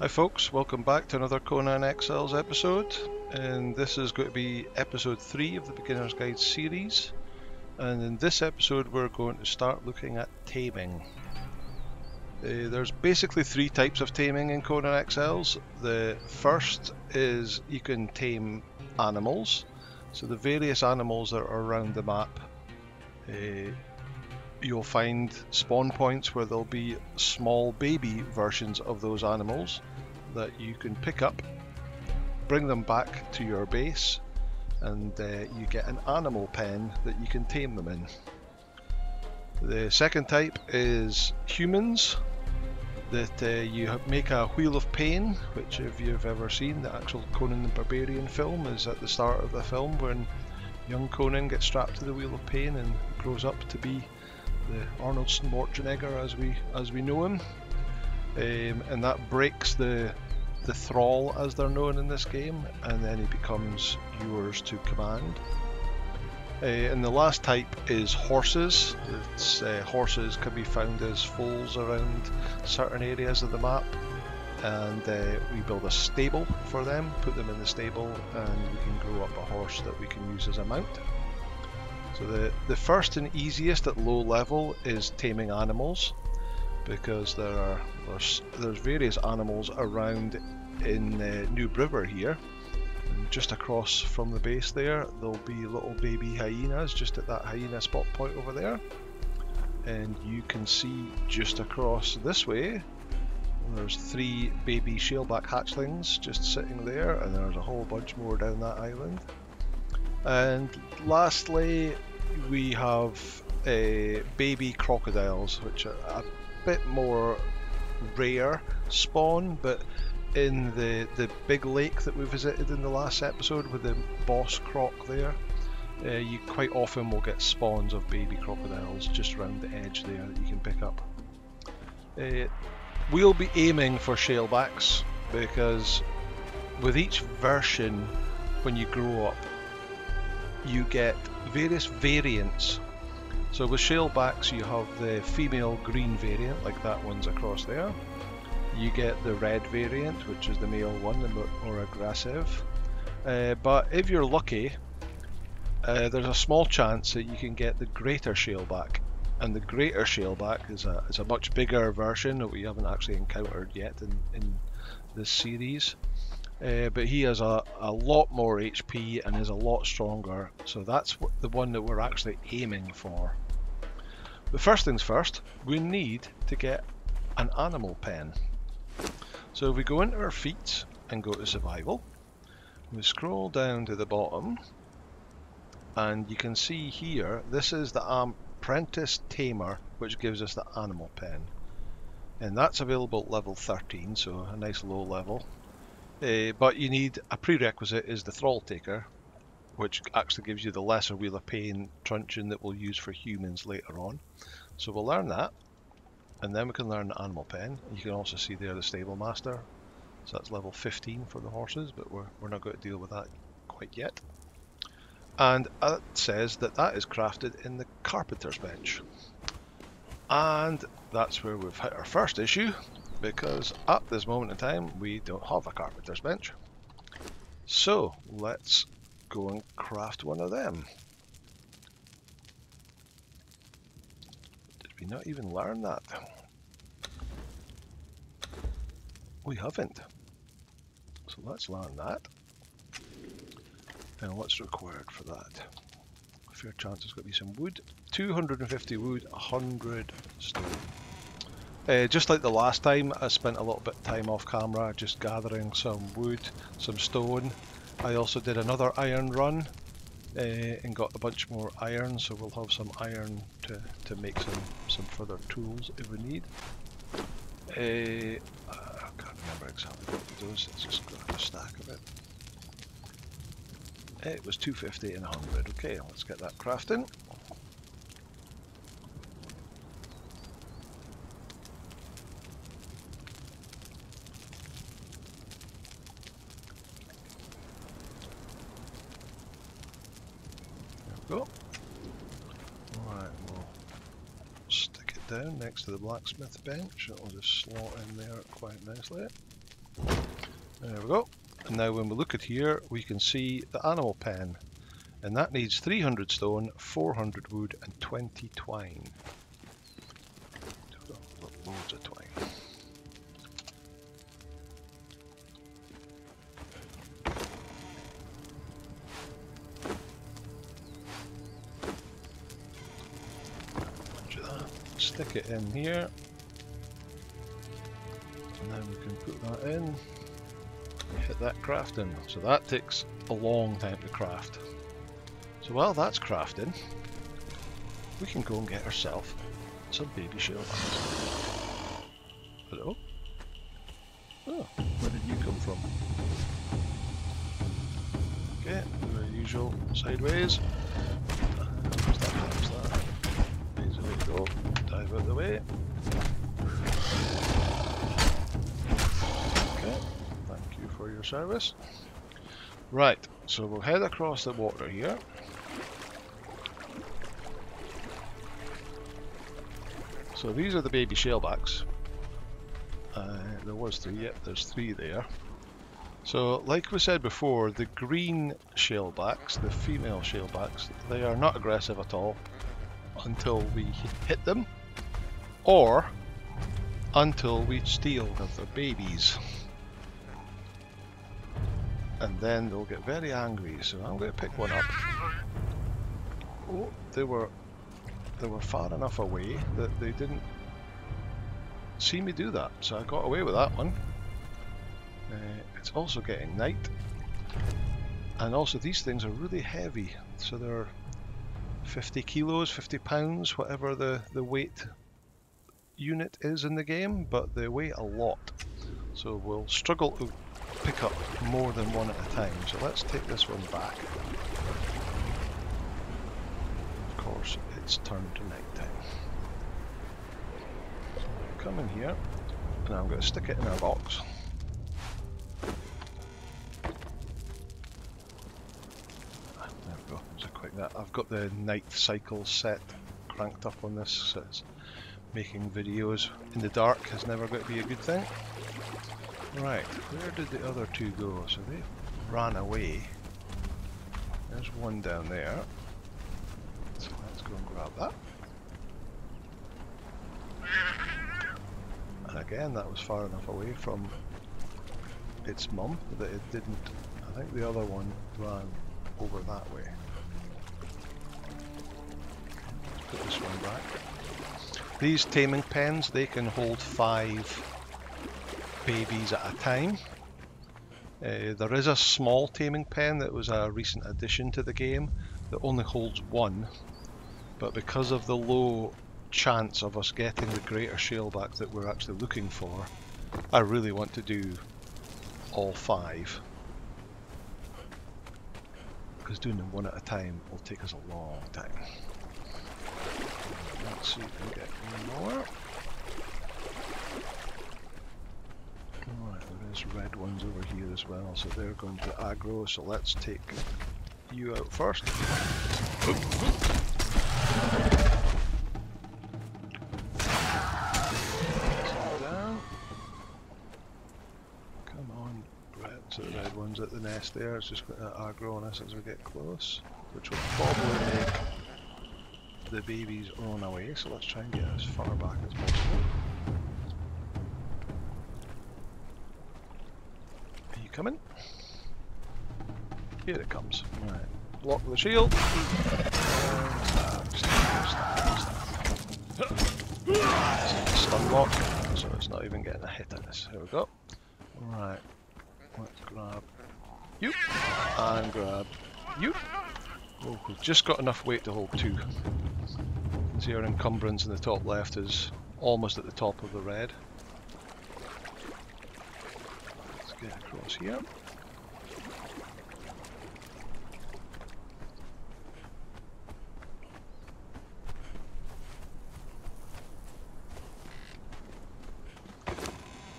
Hi folks, welcome back to another Conan Exiles episode and this is going to be episode 3 of the Beginner's Guide series and in this episode we're going to start looking at taming. Uh, there's basically three types of taming in Conan Exiles. The first is you can tame animals, so the various animals that are around the map uh, you'll find spawn points where there'll be small baby versions of those animals that you can pick up, bring them back to your base, and uh, you get an animal pen that you can tame them in. The second type is humans, that uh, you make a Wheel of Pain, which if you've ever seen the actual Conan the Barbarian film is at the start of the film when young Conan gets strapped to the Wheel of Pain and grows up to be the Arnold Schwarzenegger as we as we know him, um, and that breaks the the thrall as they're known in this game, and then he becomes yours to command. Uh, and the last type is horses. Uh, horses can be found as foals around certain areas of the map, and uh, we build a stable for them, put them in the stable, and we can grow up a horse that we can use as a mount. So the, the first and easiest at low level is taming animals because there are there's, there's various animals around in uh, New River here. And just across from the base there there'll be little baby hyenas just at that hyena spot point over there. And you can see just across this way there's three baby shaleback hatchlings just sitting there and there's a whole bunch more down that island. And lastly we have uh, baby crocodiles, which are a bit more rare spawn, but in the, the big lake that we visited in the last episode with the boss croc there, uh, you quite often will get spawns of baby crocodiles just around the edge there that you can pick up. Uh, we'll be aiming for shalebacks because with each version, when you grow up, you get various variants. So with shalebacks you have the female green variant, like that one's across there. You get the red variant, which is the male one, the more aggressive. Uh, but if you're lucky, uh, there's a small chance that you can get the greater shaleback. And the greater shaleback is a, is a much bigger version that we haven't actually encountered yet in, in this series. Uh, but he has a, a lot more HP and is a lot stronger, so that's the one that we're actually aiming for. But first things first, we need to get an animal pen. So if we go into our feats and go to survival, we scroll down to the bottom, and you can see here, this is the apprentice tamer, which gives us the animal pen. And that's available at level 13, so a nice low level. Uh, but you need a prerequisite is the Thrall Taker, which actually gives you the lesser Wheel of Pain truncheon that we'll use for humans later on. So we'll learn that, and then we can learn the Animal Pen. You can also see there the Stable Master, so that's level 15 for the horses, but we're, we're not going to deal with that quite yet. And it says that that is crafted in the Carpenter's Bench. And that's where we've hit our first issue, because at this moment in time we don't have a carpenter's bench. So let's go and craft one of them. Did we not even learn that? We haven't. So let's learn that. Now what's required for that? A fair chance there's got to be some wood. 250 wood, 100 stone. Uh, just like the last time, I spent a little bit of time off camera just gathering some wood, some stone. I also did another iron run uh, and got a bunch more iron, so we'll have some iron to, to make some, some further tools if we need. Uh, I can't remember exactly what it does, it's just got a stack of it. It was 250 and 100. Okay, let's get that crafting. go. Alright, we'll stick it down next the blacksmith bench. It'll just slot in there quite nicely. There we go. And now when we look at here, we can see the animal pen. And that needs 300 stone, 400 wood, and 20 twine. Loads of twine. It in here. And then we can put that in hit that crafting. So that takes a long time to craft. So while that's crafting, we can go and get ourselves some baby shell Hello? Oh, where did you come from? Okay, the usual sideways. For your service. Right, so we'll head across the water here. So these are the baby shalebacks. Uh, there was three, yep, there's three there. So, like we said before, the green shalebacks, the female shalebacks, they are not aggressive at all until we hit them, or until we steal their babies and then they'll get very angry. So I'm going to pick one up. Oh, they were they were far enough away that they didn't see me do that, so I got away with that one. Uh, it's also getting night, and also these things are really heavy, so they're 50 kilos, 50 pounds, whatever the the weight unit is in the game, but they weigh a lot. So we'll struggle pick up more than one at a time. So let's take this one back. Of course, it's turned to night time. So come in here, and I'm going to stick it in our box. Ah, there we go, a quick that. I've got the night cycle set cranked up on this, so it's making videos in the dark is never going to be a good thing. Right, where did the other two go? So they ran away. There's one down there. So let's go and grab that. And again, that was far enough away from its mum that it didn't... I think the other one ran over that way. Let's put this one back. These taming pens, they can hold five babies at a time. Uh, there is a small taming pen that was a recent addition to the game that only holds one, but because of the low chance of us getting the greater shaleback that we're actually looking for, I really want to do all five. Because doing them one at a time will take us a long time. Let's see if we can get more. Red ones over here as well, so they're going to aggro, so let's take you out first. Come on, red. So the red one's at the nest there, it's just going to aggro on us as we get close, which will probably make the babies run away, so let's try and get as far back as possible. Coming. Here it comes. Right. Lock the shield. Stun lock, so it's not even getting a hit at us. Here we go. Right. Let's grab you and grab you. Oh, we've just got enough weight to hold two. See our encumbrance in the top left is almost at the top of the red. Get across here.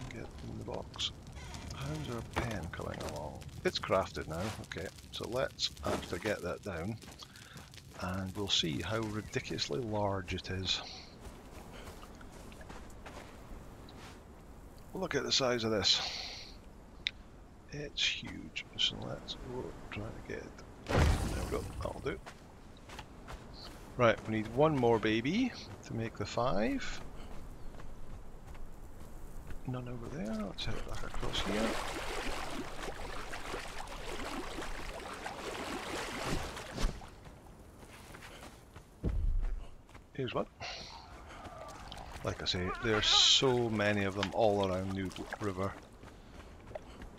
Get in the box. How's our pen coming along? It's crafted now, okay, so let's actually get that down and we'll see how ridiculously large it is. Look at the size of this. It's huge. So let's try to get. There we go, that'll do. Right, we need one more baby to make the five. None over there. Let's head back across here. Here's one. Like I say, there's so many of them all around New River.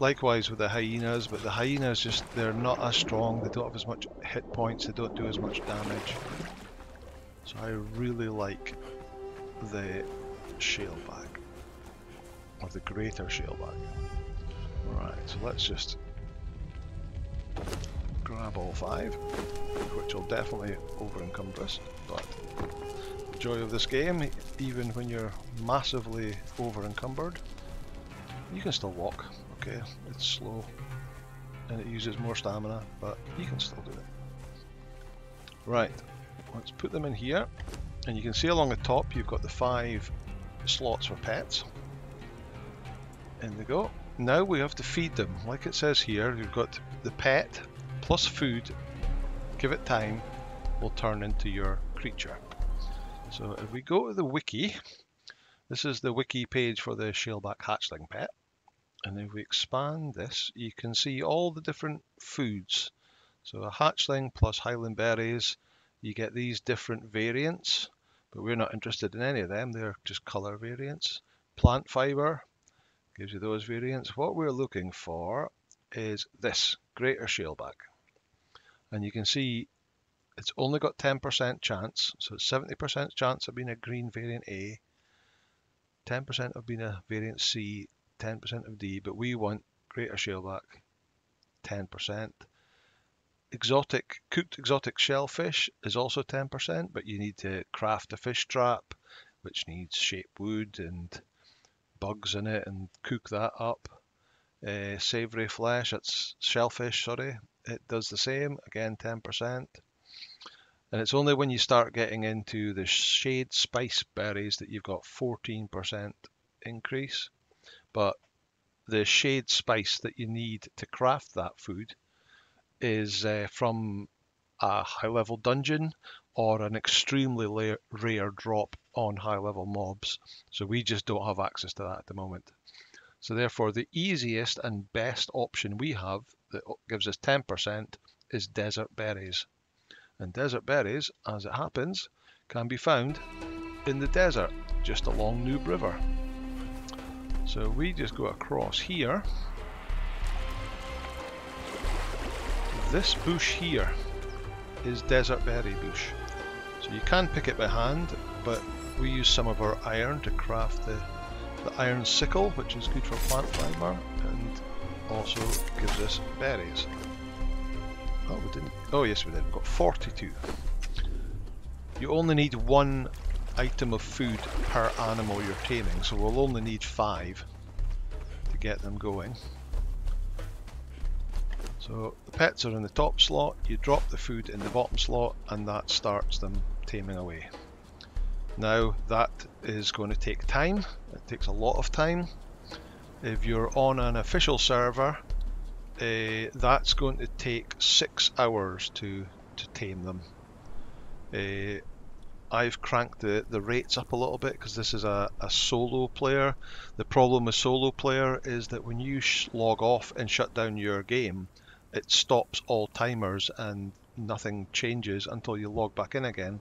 Likewise with the hyenas, but the hyenas just, they're not as strong, they don't have as much hit points, they don't do as much damage. So I really like the shaleback, or the greater shaleback. Right, so let's just grab all five, which will definitely over encumber us, but the joy of this game, even when you're massively over encumbered, you can still walk, okay? It's slow and it uses more stamina, but you can still do it. Right, let's put them in here, and you can see along the top you've got the five slots for pets. In they go. Now we have to feed them. Like it says here, you've got the pet plus food, give it time, will turn into your creature. So if we go to the wiki, this is the wiki page for the shaleback hatchling pet. And if we expand this, you can see all the different foods. So a hatchling plus highland berries, you get these different variants, but we're not interested in any of them. They're just color variants. Plant fiber gives you those variants. What we're looking for is this, greater shaleback and you can see it's only got 10% chance, so 70% chance of being a green variant A, 10% of being a variant C, 10% of D, but we want greater shaleback, 10%. Exotic, cooked exotic shellfish is also 10%, but you need to craft a fish trap, which needs shape wood and bugs in it and cook that up. Uh, savory flesh, that's shellfish, sorry, it does the same, again 10%. And it's only when you start getting into the shade spice berries that you've got 14% increase. But the shade spice that you need to craft that food is uh, from a high level dungeon or an extremely rare drop on high level mobs. So we just don't have access to that at the moment. So therefore the easiest and best option we have that gives us 10% is desert berries. And desert berries, as it happens, can be found in the desert just along Noob River. So we just go across here. This bush here is desert berry bush. So you can pick it by hand, but we use some of our iron to craft the, the iron sickle, which is good for plant fibre, and also gives us berries. Oh, we didn't. Oh, yes, we did. We've got 42. You only need one item of food per animal you're taming, so we'll only need five to get them going. So the pets are in the top slot, you drop the food in the bottom slot, and that starts them taming away. Now that is going to take time, it takes a lot of time, if you're on an official server, uh, that's going to take six hours to, to tame them. Uh, I've cranked the, the rates up a little bit because this is a, a solo player. The problem with solo player is that when you log off and shut down your game, it stops all timers and nothing changes until you log back in again.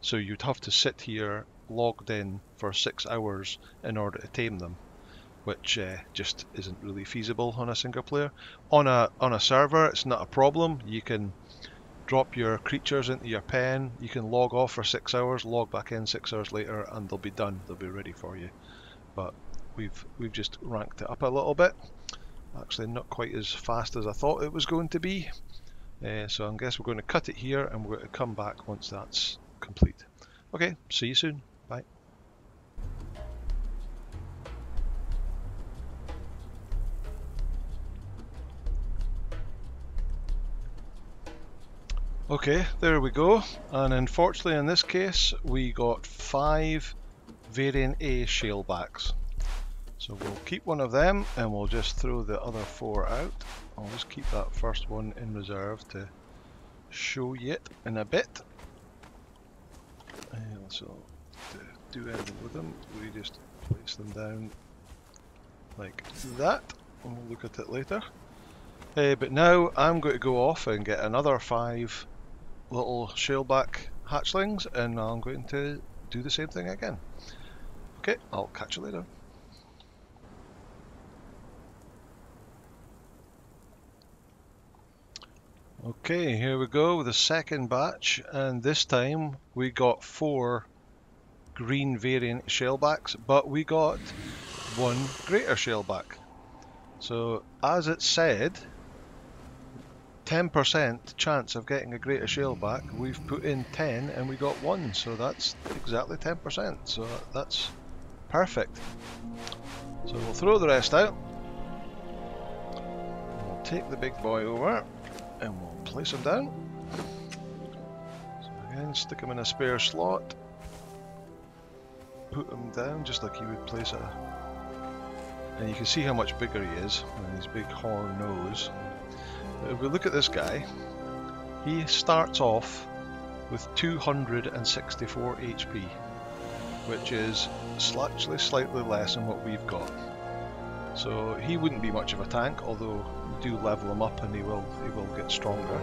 So you'd have to sit here logged in for six hours in order to tame them which uh, just isn't really feasible on a single player. On a on a server, it's not a problem. You can drop your creatures into your pen. You can log off for six hours, log back in six hours later, and they'll be done. They'll be ready for you. But we've we've just ranked it up a little bit. Actually, not quite as fast as I thought it was going to be. Uh, so I guess we're going to cut it here, and we're going to come back once that's complete. Okay, see you soon. Okay, there we go. And unfortunately in this case, we got five variant A shalebacks. So So we'll keep one of them and we'll just throw the other four out. I'll just keep that first one in reserve to show you it in a bit. And so to do anything with them, we just place them down like that. And we'll look at it later. Uh, but now I'm going to go off and get another five little shaleback hatchlings and I'm going to do the same thing again. Okay, I'll catch you later. Okay, here we go with the second batch, and this time we got four green variant shalebacks, but we got one greater shaleback. So, as it said, 10% chance of getting a greater shaleback, we've put in 10 and we got one, so that's exactly 10%, so that's perfect. So we'll throw the rest out, we'll take the big boy over, and we'll place him down. So again, stick him in a spare slot. Put him down just like you would place a... And you can see how much bigger he is, with his big horn nose. If we look at this guy, he starts off with 264 HP, which is slightly, slightly less than what we've got. So he wouldn't be much of a tank, although you do level him up and he will he will get stronger.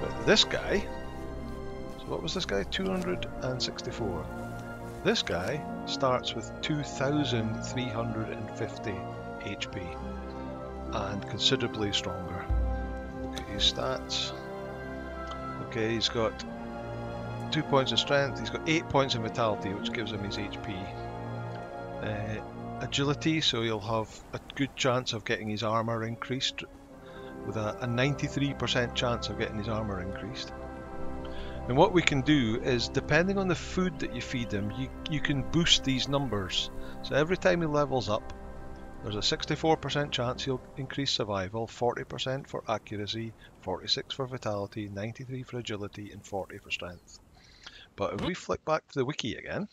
But this guy, so what was this guy? 264. This guy starts with 2,350 HP and considerably stronger. His stats. Okay, he's got two points of strength, he's got eight points of vitality, which gives him his HP. Uh, agility, so he'll have a good chance of getting his armor increased, with a 93% chance of getting his armor increased. And what we can do is, depending on the food that you feed him, you, you can boost these numbers. So every time he levels up, there's a 64% chance he'll increase survival, 40% for accuracy, 46 for vitality, 93 for agility, and 40 for strength. But if we flick back to the wiki again,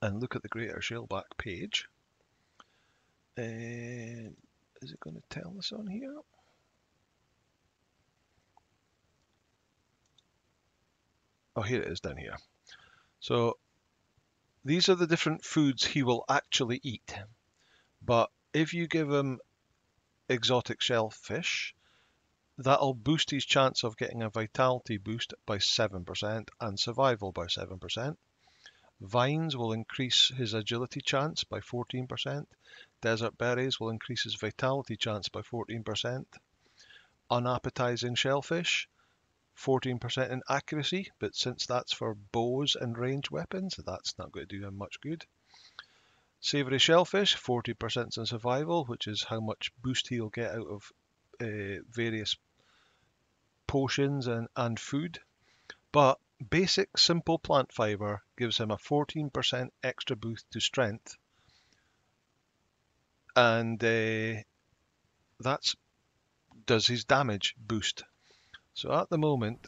and look at the Greater Shaleback page, and is it going to tell us on here? Oh, here it is down here. So these are the different foods he will actually eat. But if you give him exotic shellfish, that'll boost his chance of getting a vitality boost by 7% and survival by 7%. Vines will increase his agility chance by 14%. Desert berries will increase his vitality chance by 14%. Unappetizing shellfish, 14% in accuracy, but since that's for bows and ranged weapons, that's not going to do him much good. Savory shellfish, 40% in survival, which is how much boost he'll get out of uh, various potions and, and food. But Basic simple plant fiber gives him a 14% extra boost to strength. And uh, that's does his damage boost. So at the moment,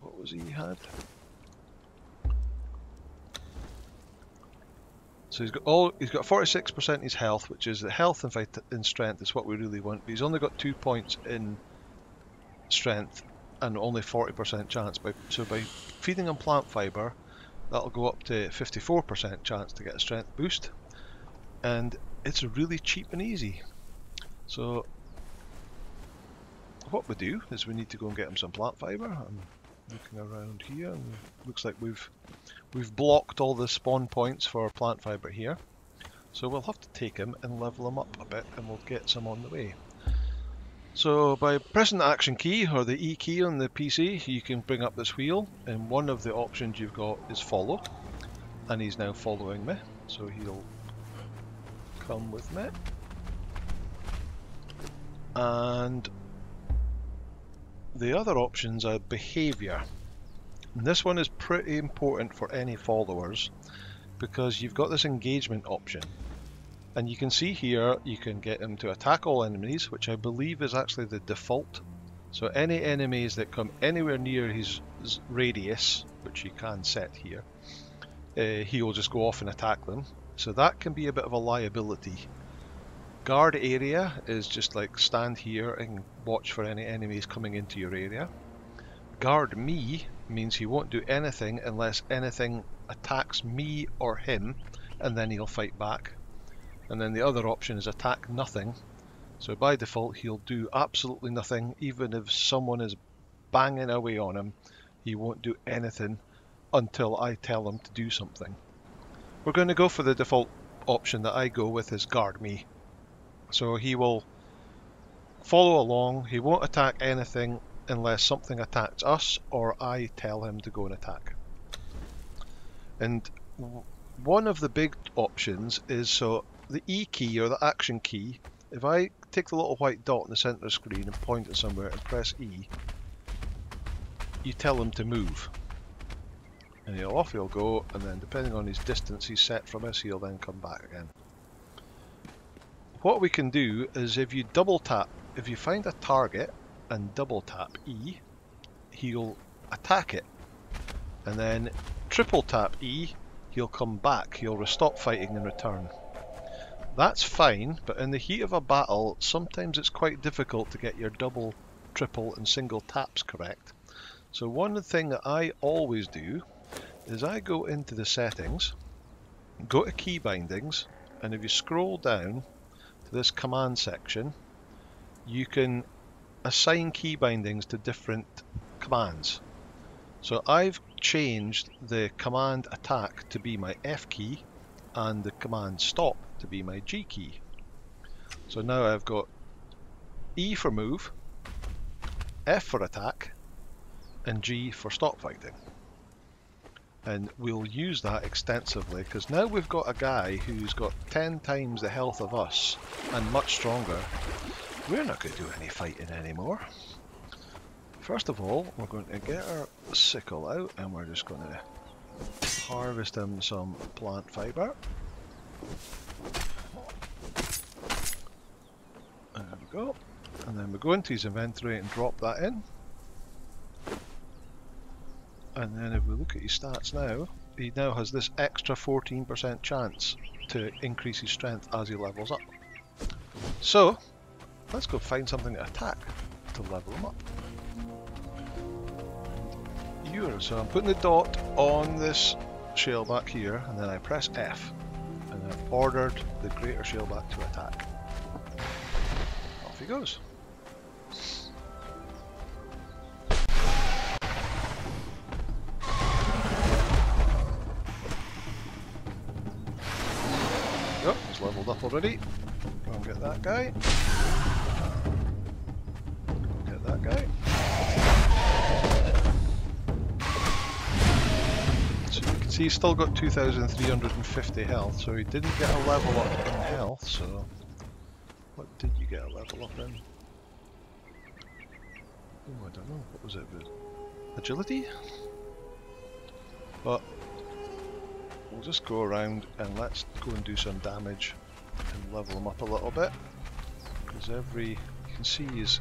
what was he had? So he's got all he's got 46% his health, which is the health and, in strength is what we really want. But he's only got two points in strength and only 40% chance. By, so by feeding on plant fibre, that'll go up to 54% chance to get a strength boost. And it's really cheap and easy. So what we do is we need to go and get him some plant fibre. I'm looking around here and looks like we've we've blocked all the spawn points for plant fibre here. So we'll have to take him and level him up a bit and we'll get some on the way. So by pressing the action key or the E key on the PC you can bring up this wheel and one of the options you've got is follow and he's now following me so he'll come with me and the other options are behavior and this one is pretty important for any followers because you've got this engagement option and you can see here, you can get him to attack all enemies, which I believe is actually the default. So any enemies that come anywhere near his radius, which you can set here, uh, he will just go off and attack them. So that can be a bit of a liability. Guard area is just like stand here and watch for any enemies coming into your area. Guard me means he won't do anything unless anything attacks me or him and then he'll fight back. And then the other option is attack nothing. So by default he'll do absolutely nothing even if someone is banging away on him. He won't do anything until I tell him to do something. We're going to go for the default option that I go with is guard me. So he will follow along, he won't attack anything unless something attacks us or I tell him to go and attack. And one of the big options is so the E key or the action key, if I take the little white dot in the center of the screen and point it somewhere and press E, you tell him to move. And he'll off he'll go, and then depending on his distance he's set from us, he'll then come back again. What we can do is if you double tap, if you find a target and double tap E, he'll attack it. And then triple tap E, he'll come back, he'll stop fighting and return. That's fine, but in the heat of a battle, sometimes it's quite difficult to get your double, triple and single taps correct. So one thing that I always do is I go into the settings, go to key bindings, and if you scroll down to this command section, you can assign key bindings to different commands. So I've changed the command attack to be my F key and the command stop to be my G key. So now I've got E for move, F for attack, and G for stop fighting. And we'll use that extensively because now we've got a guy who's got 10 times the health of us and much stronger. We're not going to do any fighting anymore. First of all, we're going to get our sickle out and we're just going to harvest him some plant fibre. There we go. And then we go into his inventory and drop that in. And then if we look at his stats now, he now has this extra 14% chance to increase his strength as he levels up. So, let's go find something to attack to level them up. You're, so I'm putting the dot on this shaleback here, and then I press F, and I've ordered the greater shaleback to attack. Off he goes. Already. Go and get that guy. Get that guy. So you can see he's still got 2,350 health, so he didn't get a level up in health, so... What did you get a level up in? Oh, I don't know. What was it? Agility? But we'll just go around and let's go and do some damage and level him up a little bit. Because every you can see his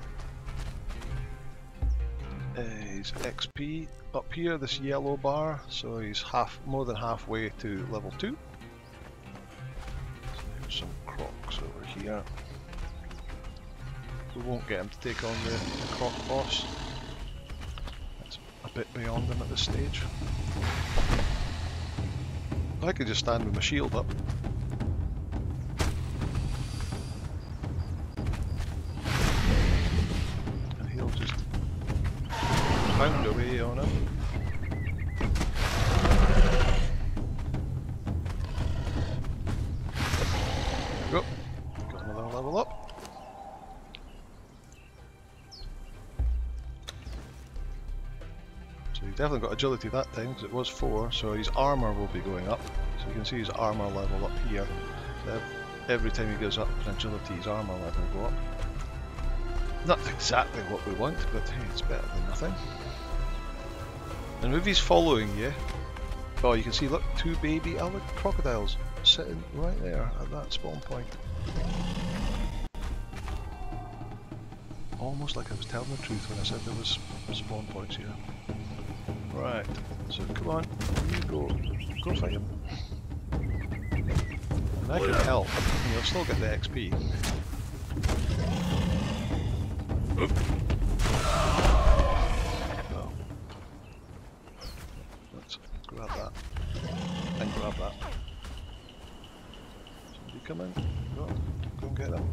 uh, his XP up here this yellow bar. So he's half more than halfway to level 2 so some crocs over here. We won't get him to take on the, the croc boss. That's a bit beyond him at this stage. I could just stand with my shield up pound away on him. Go. Got another level up. So he's definitely got agility that time because it was 4, so his armour will be going up. So you can see his armour level up here. So every time he goes up in agility his armour level will go up. Not exactly what we want, but hey, it's better than nothing. And movie's following you, oh, you can see, look, two baby alligator crocodiles sitting right there at that spawn point. Almost like I was telling the truth when I said there was spawn points here. Right, so come on, you go, go fight him. I can help, you'll still get the XP. Oh. Grab that. And grab that. Somebody come in. Go, go and get them.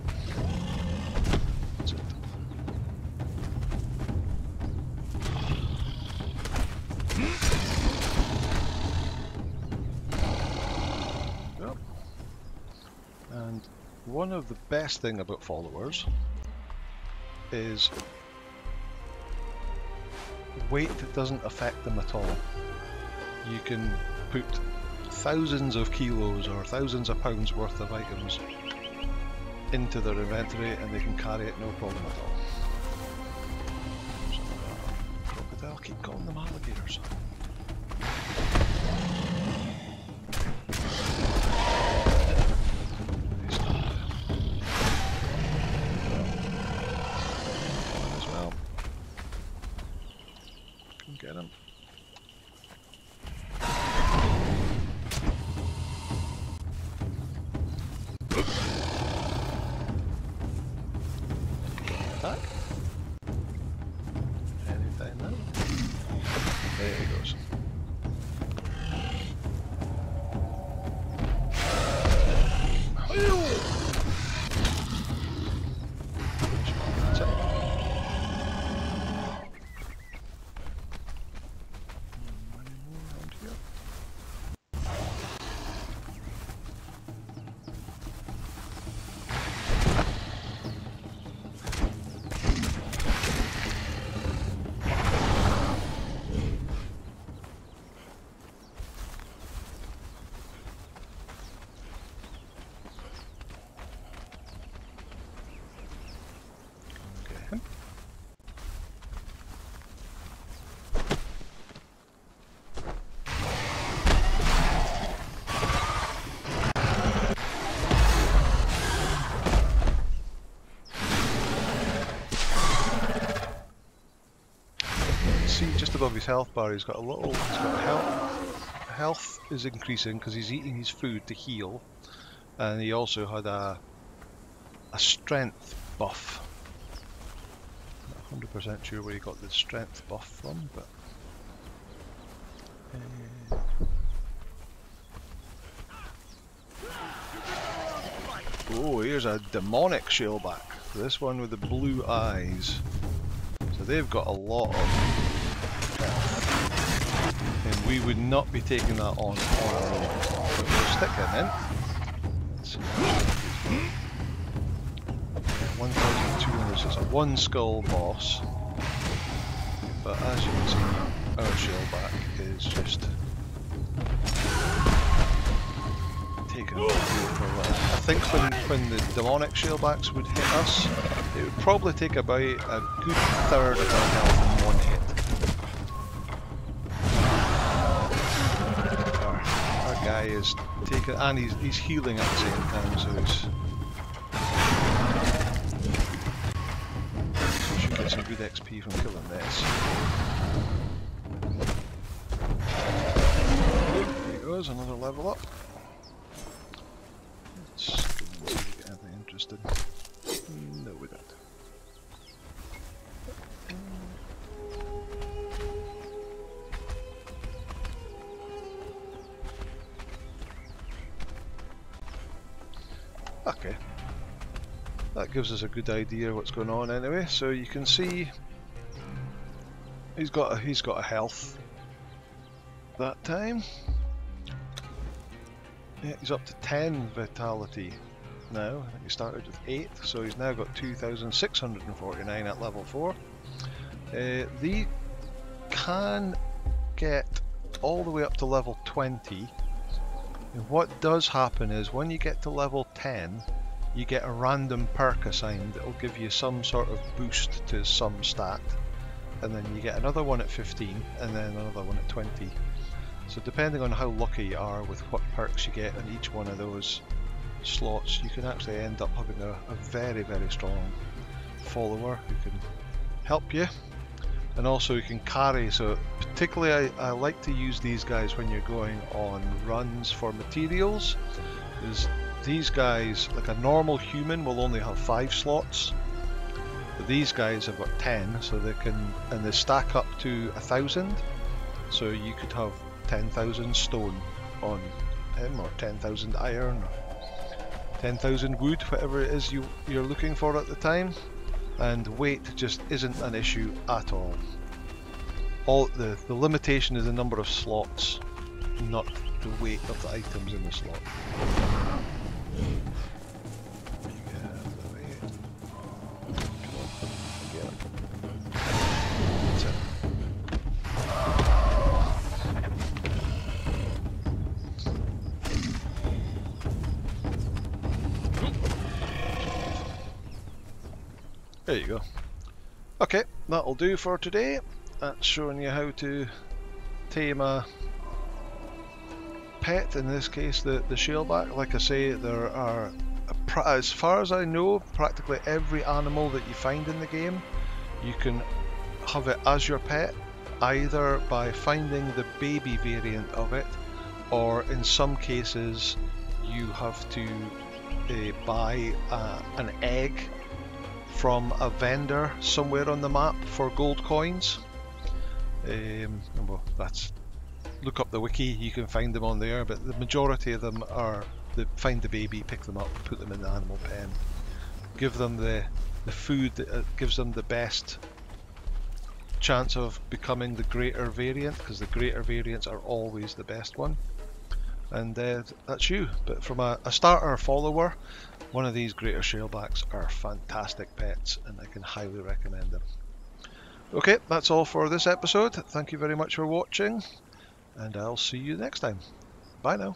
Yep. And one of the best thing about followers is weight that doesn't affect them at all. You can put thousands of kilos or thousands of pounds worth of items into their inventory and they can carry it no problem at all. Uh, crocodile, keep calling them alligators. Attack. His health bar, he's got a little. He's got health. Health is increasing because he's eating his food to heal, and he also had a a strength buff. Not 100% sure where he got the strength buff from, but. eh. Oh, here's a demonic shaleback. This one with the blue eyes. So they've got a lot of. And we would not be taking that on. But we'll stick him in. Let's see how much he's got. 1,200, so it's a one skull boss. But as you can see, our shaleback is just a. I think when, when the demonic shalebacks would hit us, it would probably take about a good third of our health is taking, and he's, he's healing at the same time, so he's. So we should get some good XP from killing this. There he goes, another level up. Gives us a good idea what's going on anyway. So you can see he's got a, he's got a health that time. Yeah, he's up to 10 vitality now. I think he started with 8, so he's now got 2,649 at level 4. Uh, can get all the way up to level 20. And what does happen is when you get to level 10, you get a random perk assigned that will give you some sort of boost to some stat. And then you get another one at 15, and then another one at 20. So depending on how lucky you are with what perks you get in each one of those slots, you can actually end up having a, a very, very strong follower who can help you. And also you can carry, so particularly I, I like to use these guys when you're going on runs for materials, is these guys, like a normal human, will only have five slots. But these guys have got ten, so they can, and they stack up to a thousand. So you could have ten thousand stone on him, or ten thousand iron, or ten thousand wood, whatever it is you you're looking for at the time. And weight just isn't an issue at all. All the the limitation is the number of slots, not the weight of the items in the slot. That'll do for today. That's showing you how to tame a pet, in this case the, the shaleback. Like I say, there are, as far as I know, practically every animal that you find in the game, you can have it as your pet, either by finding the baby variant of it, or in some cases you have to uh, buy uh, an egg from a vendor somewhere on the map for gold coins. Um, well, that's look up the wiki, you can find them on there, but the majority of them are the find the baby, pick them up, put them in the animal pen, give them the the food that uh, gives them the best chance of becoming the greater variant, because the greater variants are always the best one. And uh, that's you. But from a, a starter follower, one of these greater shalebacks are fantastic pets, and I can highly recommend them. Okay, that's all for this episode. Thank you very much for watching and I'll see you next time. Bye now.